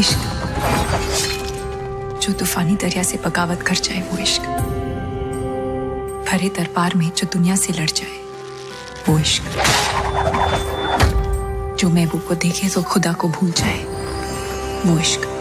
इश्क। जो तूफानी दरिया से बगावत कर जाए वो इश्क। भरे दरबार में जो दुनिया से लड़ जाए, वो इश्क। जो महबूब को देखे तो खुदा को भूल जाए, वो इश्क।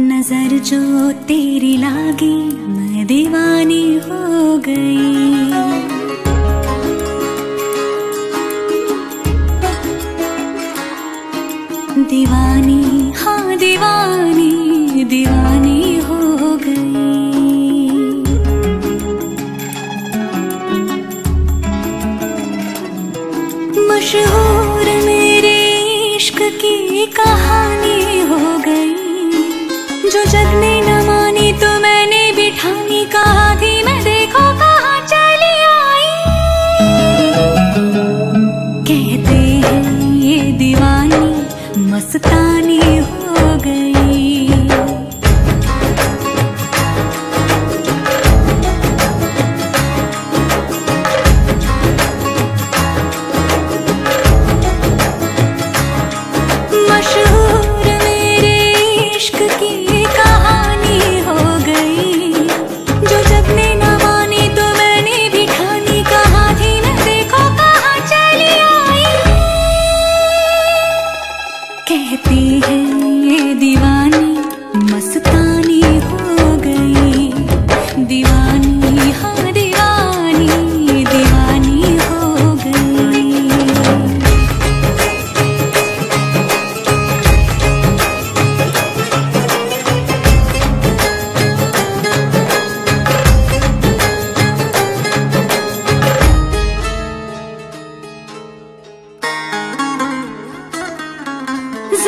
नज़र जो तेरी लागी, मैं दीवानी हो गई। दीवानी हाँ दीवानी दीवानी हो गई। मशहूर मेरे इश्क की कहा का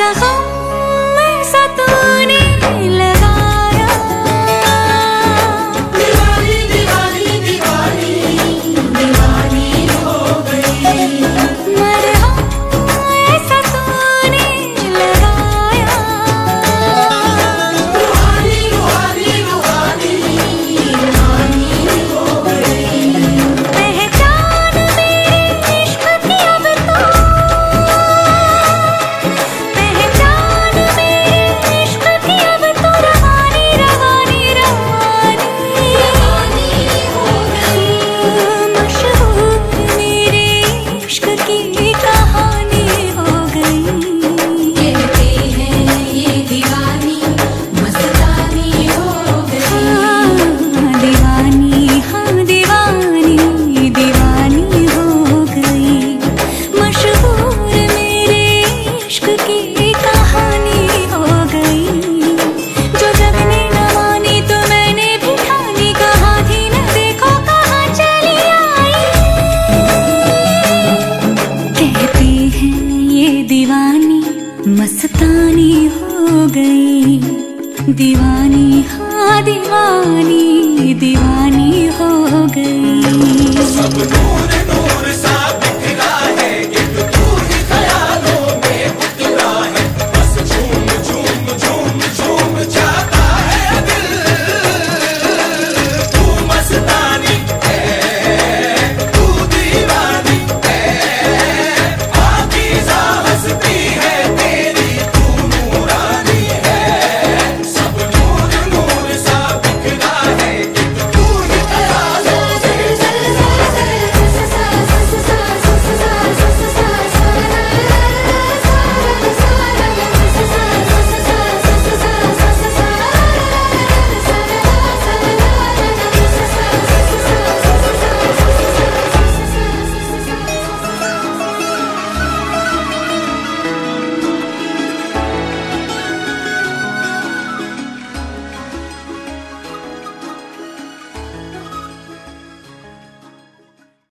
찾아가 दीवानी हो गई दीवानी हाँ दीवानी दीवानी हो गई।